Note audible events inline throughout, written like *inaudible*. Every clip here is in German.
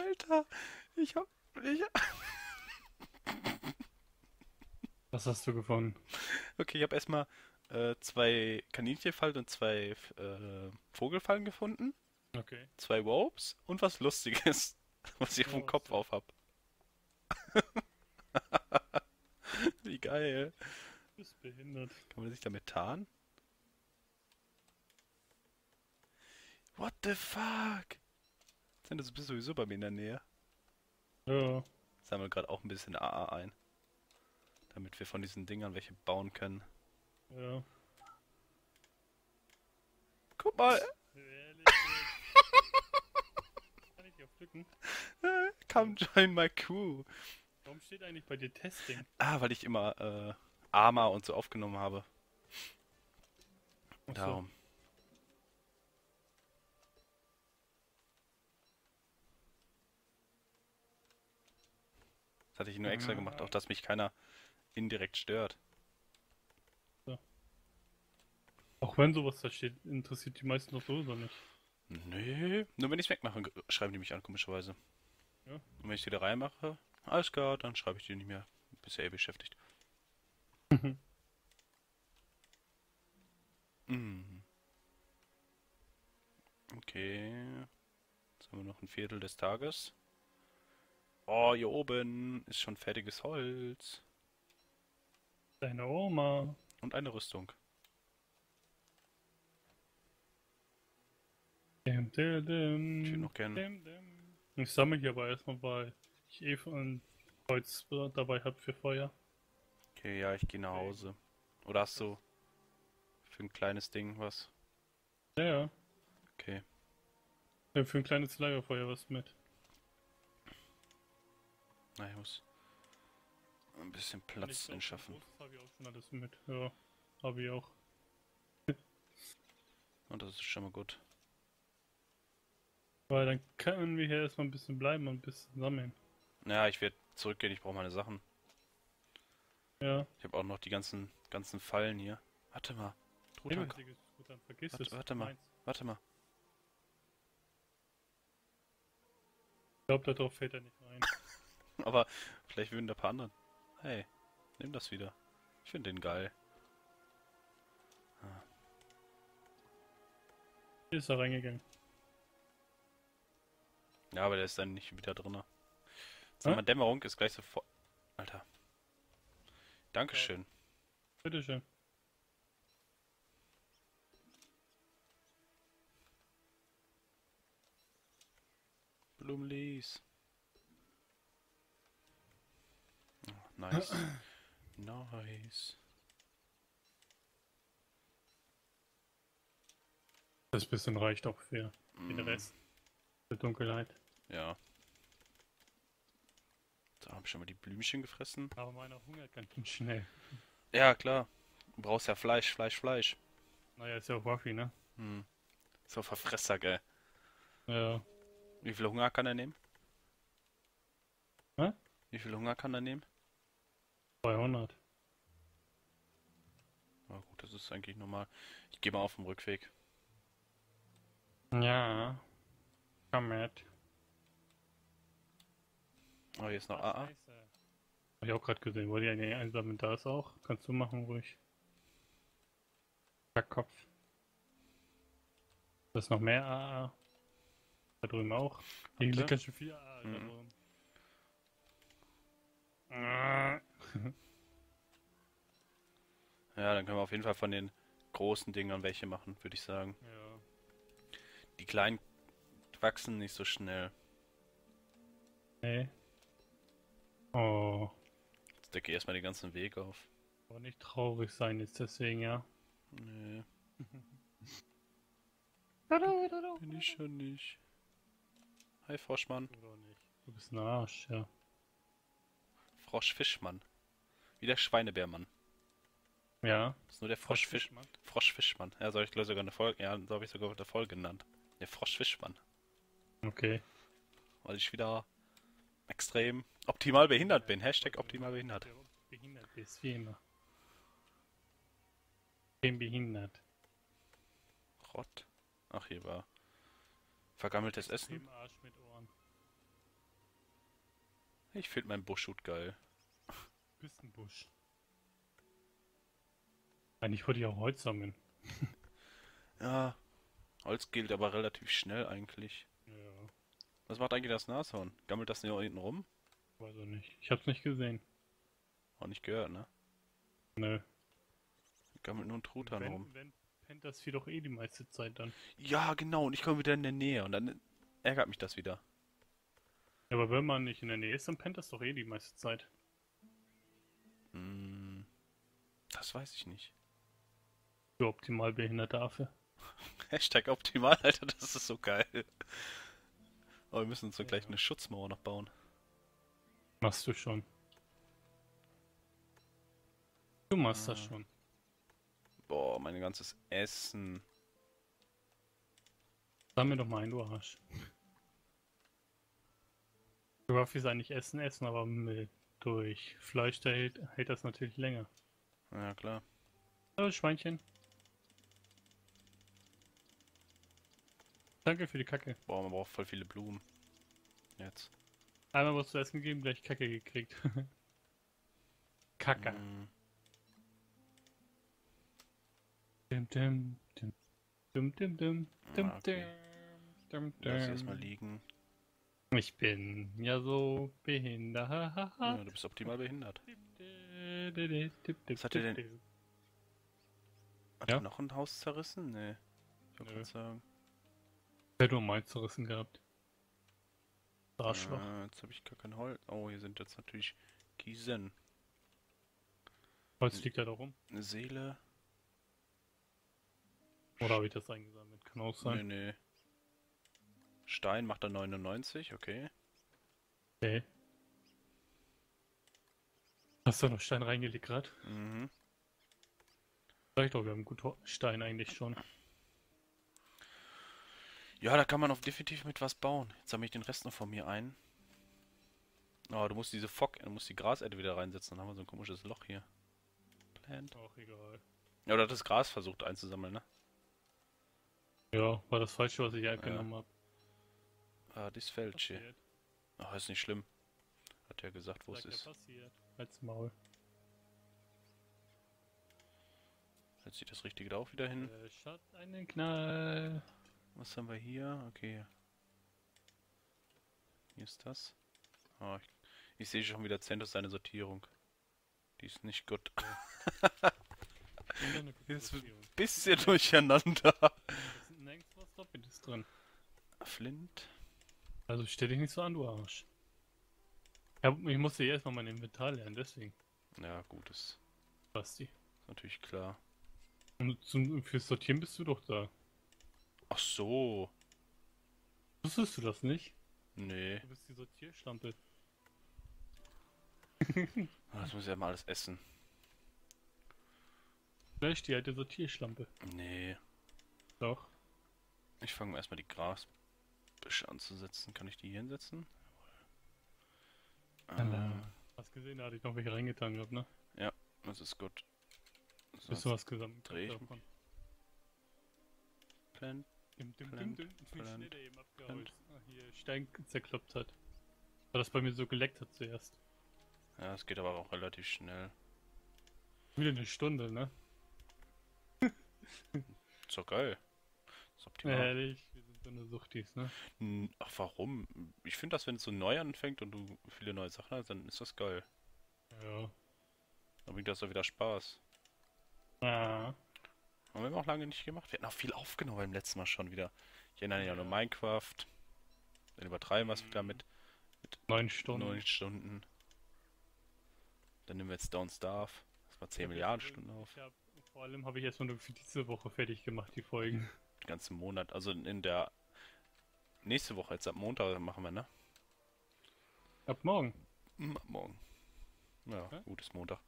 Alter, ich hab. Ich Was hast du gefunden? okay, ich hab erstmal äh, zwei Kaninchenfallen und zwei äh, Vogelfallen gefunden. Okay. Zwei Ropes und was Lustiges, *laughs* was ich auf dem Oh, Kopf auf hab. *laughs* Wie geil. Du bist behindert. Kann man sich damit tarnen? What the fuck? Sind das bist sowieso bei mir in der Nähe? Ja. Sammeln gerade auch ein bisschen AA ein. Damit wir von diesen Dingern welche bauen können. Ja. Guck mal, *laughs* Kann ich die auch pflücken? come join my crew. Warum steht eigentlich bei dir Testing? Ah, weil ich immer äh, Arma und so aufgenommen habe. Darum. Hatte ich nur extra gemacht, auch dass mich keiner indirekt stört. Auch wenn sowas da steht, interessiert die meisten doch sowieso nicht. Nee, nur wenn ich es wegmache, schreiben die mich an, komischerweise. Ja. Und wenn ich die da reinmache, alles klar, dann schreibe ich die nicht mehr. Bist ja eh beschäftigt. Mhm. Okay. Jetzt haben wir noch ein Viertel des Tages. Oh, hier oben ist schon fertiges Holz. Deine Oma. Und eine Rüstung. Dim, dim, dim, Ich noch gern- dim, dim. Ich sammle hier aber erstmal, weil ich eh ein Holz dabei habe für Feuer. Okay, ja, ich gehe nach Hause. Oder hast du für ein kleines Ding was? Ja, ja. Okay. Für ein kleines Lagerfeuer was mit. Na, ich muss ein bisschen Platz ich glaub, entschaffen. ein großes habe ich auch schon alles mit. Ja, habe ich auch. Und das ist schon mal gut. Weil dann können wir hier erstmal ein bisschen bleiben und ein bisschen sammeln. Naja, ich werde zurückgehen, ich brauche meine Sachen. Ja. Ich habe auch noch die ganzen ganzen Fallen hier. Warte mal. Dann vergiss Warte- es. warte mal. Meins. Warte mal. Ich glaube, darauf fällt er nicht rein. *laughs* Aber vielleicht würden da ein paar andere. Hey, nimm das wieder. Ich finde den geil. Hier ist er reingegangen. Ja, aber der ist dann nicht wieder drin. Sag mal, Dämmerung ist gleich sofort. Alter. Dankeschön. Bitteschön. Blumenlies. Oh, nice. *clears throat* nice. Das bisschen reicht auch für den Mm, Rest der Dunkelheit. Ja. Da habe ich schon mal die Blümchen gefressen. Aber meiner hungert ganz schnell. Ja, klar. Du brauchst ja Fleisch, Fleisch, Fleisch. Naja, ist ja auch Waffi, ne? Hm. So Verfresser, gell. Ja. Wie viel Hunger kann er nehmen? Hä? Wie viel Hunger kann er nehmen? 200. Na gut, das ist eigentlich normal. Ich gehe mal auf dem Rückweg. Ja. Komm mit. Oh, hier ist noch AA. Hab ich auch gerade gesehen. Wollte ja nicht einsammeln. Da ist auch. Kannst du machen, ruhig. Kopf. Da ist noch mehr AA. Da drüben auch. Hier liegt ganz schön viel AA. Mhm. *laughs* Ja, dann können wir auf jeden Fall von den großen Dingern welche machen, würde ich sagen. Ja. Die kleinen wachsen nicht so schnell. Nee. Oh. Jetzt decke ich erstmal den ganzen Weg auf. Aber nicht traurig sein jetzt deswegen, ja. Nee, *laughs* bin ich schon nicht. Hi Froschmann. Du bist ein Arsch, ja. Froschfischmann. Wie der Schweinebärmann. Ja. Das ist nur der Froschfisch. Mann. Froschfischmann. Ja, so habe ich glaube sogar eine Folge. Ja, so habe ich sogar eine Folge genannt. Der Froschfischmann. Okay. Weil ich wieder extrem optimal behindert bin. Hashtag optimal behindert. Der Behindert bist, wie immer. Bin behindert. Rott. Ach, hier war vergammeltes Essen. Ich finde mein Buschhut geil. Küstenbusch. Eigentlich wollte ich auch Holz sammeln. *laughs* Ja, Holz gilt aber relativ schnell eigentlich. Ja, Was macht eigentlich das Nashorn? Gammelt das hier hinten rum? weiß auch nicht. Ich hab's nicht gesehen. Auch nicht gehört, ne? Nö. Gammelt nur ein Truthahn rum. Wenn, wenn pennt das Vieh doch eh die meiste Zeit dann. Ja, genau, und ich komme wieder in der Nähe und dann ärgert mich das wieder. Ja, aber wenn man nicht in der Nähe ist, dann pennt das doch eh die meiste Zeit. Hm, das weiß ich nicht. Für optimal behinderte Affe. *laughs* Hashtag optimal, Alter, das ist so geil. Aber wir müssen uns so gleich Ja. eine Schutzmauer noch bauen. Machst du schon. Du machst das Ah. schon. Boah, mein ganzes Essen. Sag mir doch mal ein, du Arsch. Du darfst eigentlich Essen essen, aber mit, durch Fleisch da hält, hält das natürlich länger. Ja, klar. Hallo Schweinchen. Danke für die Kacke. Boah, man braucht voll viele Blumen. Jetzt. Einmal was zu essen gegeben, gleich Kacke gekriegt. *laughs* Kacke. Hm, Dim, dim, dim. Dim, dim, dim. Dim, Ah, okay. dim, lass dim. erstmal liegen. Ich bin ja so behindert. Ja, du bist optimal behindert. Was hat er denn- Hat Ja? er noch ein Haus zerrissen? Nee. Ich wollte gerade sagen. Hätte nur meins zerrissen gehabt. Arschloch. Äh, jetzt habe ich gar kein Holz. Oh, hier sind jetzt natürlich Kiesen. Holz liegt da doch rum. Eine Seele. Oder habe ich das eingesammelt? Kann auch Nee, sein. nee. Stein macht er 99, okay. Okay. Hast du noch Stein reingelegt gerade? Mhm. Ich doch, wir haben gut Stein eigentlich schon. Ja, da kann man auf definitiv mit was bauen. Jetzt sammle ich den Rest noch von mir ein. Oh, du musst diese Fock, du musst die Graserde wieder reinsetzen, dann haben wir so ein komisches Loch hier. Plant. Auch egal. Ja, oder das Gras versucht einzusammeln, ne? Ja, war das Falsche, was ich abgenommen habe. Ah, das Fälsche. Ach, ist nicht schlimm. Hat er gesagt, wo es ist. passiert. Als Maul. Jetzt sieht das Richtige da auch wieder hin. Äh, Schat einen Knall. Was haben wir hier? Okay. Hier ist das. Ah, ich, ich sehe schon wieder Zentus seine Sortierung. Die ist nicht gut. Jetzt *laughs* wird- Bisschen durcheinander. Da ist drin. Flint. Also stell dich nicht so an, du Arsch. Ja, ich musste erstmal mein Inventar lernen, deswegen. Ja, gut, ist, Basti. ist natürlich klar. Und zum, fürs Sortieren bist du doch da. Ach so. Wusstest du das nicht? Nee. Du bist die Sortierschlampe. *laughs* Das muss ich ja mal alles essen. Vielleicht die alte Sortierschlampe. Nee. Doch. Ich fange erstmal die Grasbüsche anzusetzen. Kann ich die hier hinsetzen? Hallo. Ah, Hast gesehen, da hatte ich noch welche reingetan gehabt, ne? das ist gut. Bist Sonst du was gesammelt? dreh ich davon? Plant. Dim, dim, dim, Plant, dim. Wie plant, schnell der eben abgeholzt. Ah, hier Stein zerkloppt hat. Weil das bei mir so geleckt hat zuerst. Ja, es geht aber auch relativ schnell. Wieder eine Stunde, ne? *laughs* Doch geil. Ist optimal. Ehrlich, so eine Suchtis, ne? Ach, warum? Ich finde, dass wenn es so neu anfängt und du viele neue Sachen hast, dann ist das geil. Ja. Dann bringt das doch wieder Spaß. Ah. Haben wir auch lange nicht gemacht. Wir hatten auch viel aufgenommen beim letzten Mal schon wieder. Ich erinnere mich an Ja. Minecraft. Dann übertreiben wir es wieder mit Neun Stunden. neun Stunden. Dann nehmen wir jetzt Don't Starve. Das war 10 Milliarden Stunden auf. Hab, vor allem habe ich erstmal nur für diese Woche fertig gemacht, die Folgen. *laughs* Den ganzen Monat. Also in der nächste Woche, jetzt ab Montag machen wir, ne? Ab morgen. Hm, ab morgen. Ja, Hä? gut, ist Montag.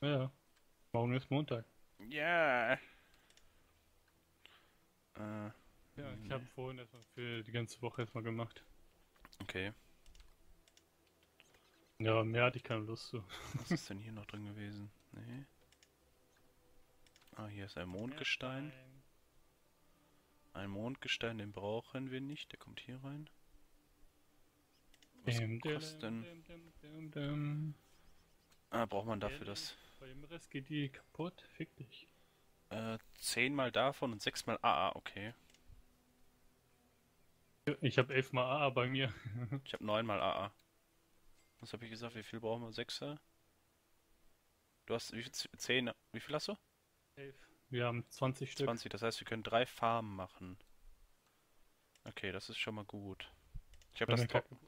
Ja. Morgen ist Montag. Ja. Äh, Ja, ich habe vorhin erstmal für die ganze Woche erstmal gemacht. okay. Ja, mehr hatte ich keine Lust zu. Was ist denn hier noch drin gewesen? Nee. Ah, hier ist ein *laughs* Mondgestein. Ein Mondgestein, den brauchen wir nicht. Der kommt hier rein. Was dim, kostet denn? dim, dim. Ah, braucht man dafür das? Bei dem Rest geht die kaputt. Fick dich. Äh, 10 mal davon und 6 mal AA, okay. Ich habe elfmal AA bei mir. Ich habe 9 mal AA. Was habe ich gesagt? Wie viel brauchen wir? 6? Du hast wie viel? 10? Wie viel hast du? Elf. Wir haben 20 Stück. 20. Das heißt, wir können drei Farmen machen. Okay, das ist schon mal gut. Ich habe das Trocken.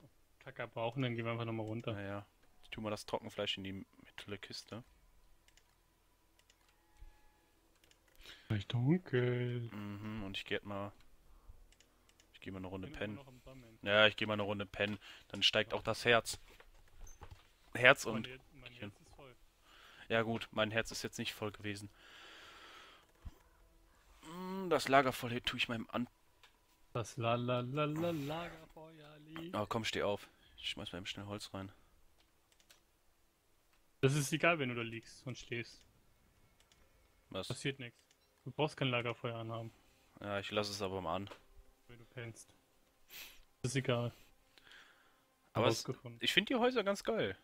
Kacke, brauchen, dann gehen wir einfach nochmal runter. Naja. Ich tue mal das Trockenfleisch in die mittlere Kiste. Gleich dunkel. Mhm, und ich gehe mal. Ich gehe mal eine Runde pennen. Ja, ich gehe mal eine Runde pennen. Dann steigt auch das Herz. Herz und. Mein. Herz ist voll. Ja gut, mein Herz ist jetzt nicht voll gewesen. Das Lagerfeuer tue ich meinem an. Das la la la la Lagerfeuer liegt. Oh, komm, steh auf. Ich schmeiß mal eben schnell Holz rein. Das ist egal, wenn du da liegst und stehst. Was? Passiert nichts. Du brauchst kein Lagerfeuer anhaben, Ja, ich lasse es aber mal an. wenn du pennst. Das ist egal. Aber es, ich finde die Häuser ganz geil.